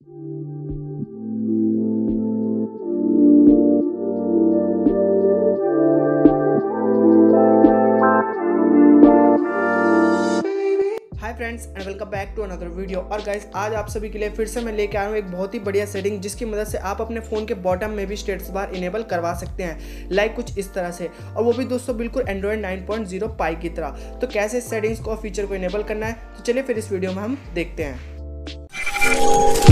Friends and welcome back to another video और guys आज आप सभी के लिए फिर से मैं लेके आया हूँ एक बहुत ही बढ़िया सेटिंग जिसकी मदद से आप अपने फ़ोन के बॉटम में भी स्टेटस बार इनेबल करवा सकते हैं। लाइक कुछ इस तरह से। और वो भी दोस्तों बिल्कुल एंड्रॉइड 9.0 पाई की तरह। तो कैसे सेटिंग्स को फीचर को इनेबल करना है? तो चलिए फिर इस वीडियो में हम देखते हैं।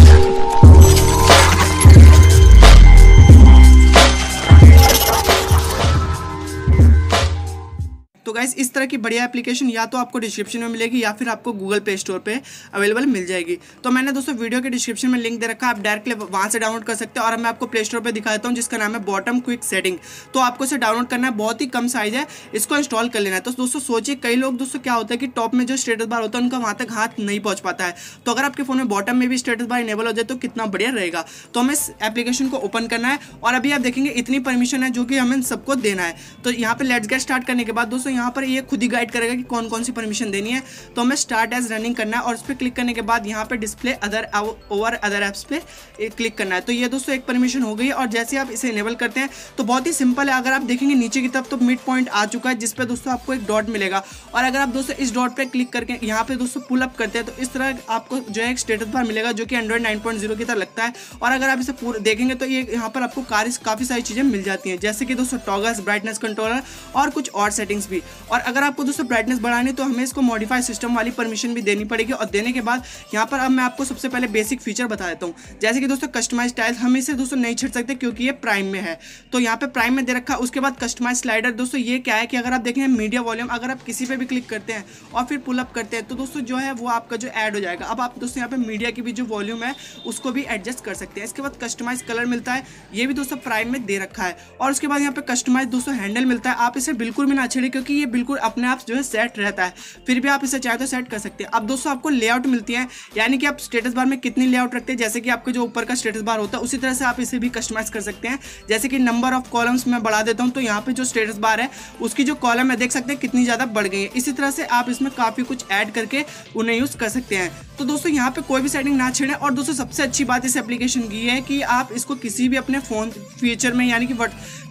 गाइस इस तरह की बढ़िया एप्लीकेशन या तो आपको डिस्क्रिप्शन में मिलेगी या फिर आपको गूगल प्ले स्टोर पे अवेलेबल मिल जाएगी। तो मैंने दोस्तों वीडियो के डिस्क्रिप्शन में लिंक दे रखा आप डायरेक्टली वहाँ से डाउनलोड कर सकते हैं और मैं आपको प्ले स्टोर पर दिखाता हूँ, जिसका नाम है बॉटम क्विक सेटिंग तो आपको इसे डाउनलोड करना है, बहुत ही कम साइज़ है, इसको इंस्टॉल कर लेना है। तो दोस्तों सोचिए, कई लोग दोस्तों क्या होता है कि टॉप में जो स्टेटस बार होता है, उनका वहाँ तक हाथ नहीं पहुँच पाता है। तो अगर आपके फ़ोन में बॉटम में भी स्टेटस बार इनेबल हो जाए तो कितना बढ़िया रहेगा। तो हमें इस एप्लीकेशन को ओपन करना है और अभी आप देखेंगे इतनी परमिशन है जो कि हमें सबको देना है। तो यहाँ पे लेट्स गेट स्टार्ट करने के बाद दोस्तों, यहाँ पर ये खुद ही गाइड करेगा कि कौन कौन सी परमिशन देनी है। तो हमें स्टार्ट एज रनिंग करना है और उस पर क्लिक करने के बाद यहाँ पर display other over other apps पे क्लिक करना है। तो ये दोस्तों एक परमिशन हो गई है और जैसे आप इसे इनेबल करते हैं तो बहुत ही सिंपल है। अगर आप देखेंगे नीचे की तरफ़ तो मिड पॉइंट आ चुका है जिसपे दोस्तों आपको एक डॉट मिलेगा। और अगर आप दोस्तों इस डॉट पर क्लिक करके यहाँ पे दोस्तों पुल अप करते हैं तो इस तरह आपको जो है एक स्टेटस बार मिलेगा जो कि एंड्रॉइड नाइन की तरह लगता है। और अगर आप इसे पूरे देखेंगे तो ये यहाँ पर आपको काफ़ी सारी चीज़ें मिल जाती हैं। जैसे कि दोस्तों टॉगस ब्राइटनेस कंट्रोलर और कुछ और सेटिंग्स भी। और अगर आपको दोस्तों ब्राइटनेस बढ़ानी तो हमें इसको मॉडिफाई सिस्टम वाली परमिशन भी देनी पड़ेगी। और देने के बाद, यहाँ पर अब मैं आपको सबसे पहले बेसिक फीचर बता देता हूँ। जैसे कि दोस्तों कस्टमाइज स्टाइल हम इसे दोस्तों नहीं छिड़ सकते क्योंकि ये प्राइम में है। तो यहाँ पर प्राइम में दे रखा, उसके बाद कस्टमाइज स्लाइडर दोस्तों, ये क्या है कि अगर आप देखें मीडिया वॉल्यूम अगर आप किसी पर भी क्लिक करते हैं और फिर पुल अप करते हैं तो दोस्तों जो है वो आपका जो ऐड हो जाएगा। अब आप दोस्तों यहाँ पर मीडिया की भी जो वॉल्यूम है, उसको भी एडजस्ट कर सकते हैं। इसके बाद कस्टमाइज कलर मिलता है, ये भी दोस्तों प्राइम में दे रखा है। और उसके बाद यहाँ पर कस्टमाइज दोस्तों हैंडल मिलता है। आप इसे बिल्कुल भी ना छेड़े, क्योंकि ये बिल्कुल अपने आप जो है सेट रहता है। फिर भी आप इसे चाहे तो सेट कर सकते हैं। अब दोस्तों, आपको लेआउट मिलती है, यानी कि आप स्टेटस बार में कितनी लेआउट रखते हैं, जैसे कि आपके जो ऊपर का स्टेटस बार होता है, उसी तरह से आप इसे भी कस्टमाइज कर सकते हैं। जैसे कि नंबर ऑफ़ कॉलम्स मैं बढ़ा देता हूँ तो यहाँ पे जो स्टेटस बार है, उसकी जो कॉलम है, देख सकते हैं कितनी ज़्यादा बढ़ गई है। इसी तरह से आप इसमें काफ़ी कुछ ऐड करके उन्हें यूज़ कर सकते हैं। तो दोस्तों, यहाँ पे कोई भी सेटिंग ना छेड़ें, और दोस्तों, सबसे अच्छी बात इस एप्लीकेशन की है कि आप इसको किसी भी अपने फ़ोन फीचर में, यानी कि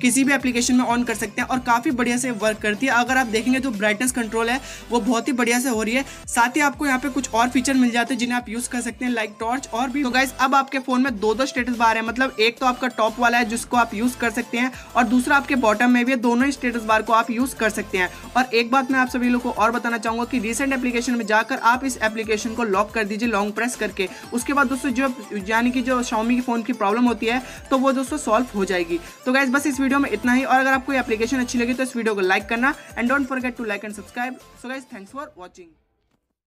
किसी भी एप्लीकेशन में ऑन कर सकते हैं, और काफ़ी बढ़िया से वर्क करती है। अगर देखेंगे तो ब्राइटनेस कंट्रोल है, वो बहुत ही बढ़िया से हो रही है। साथ ही आपको यहाँ पे कुछ और फीचर मिल जाते हैं जिन्हें आप यूज़ कर सकते हैं लाइक टॉर्च और भी। तो गाइस अब आपके फ़ोन में दो दो स्टेटस बार है। मतलब एक तो आपका टॉप वाला है जिसको आप यूज़ कर सकते हैं और दूसरा आपके बॉटम में भी दोनों ही स्टेटस बार को आप यूज़ कर सकते हैं। और एक बात मैं आप सभी लोग को और बताना चाहूँगा कि रिसेंट एप्लीकेशन में जाकर आप इस एप्लीकेशन को लॉक कर दीजिए लॉन्ग प्रेस करके। उसके बाद दोस्तों, जो यानी कि जो शॉमी की फ़ोन की प्रॉब्लम होती है तो वो दोस्तों सॉल्व हो जाएगी। तो गाइज़ बस इस वीडियो में इतना ही। और अगर आपको एप्लीकेशन अच्छी लगी तो इस वीडियो को लाइक करना। And don't forget to like and subscribe. So guys thanks for watching.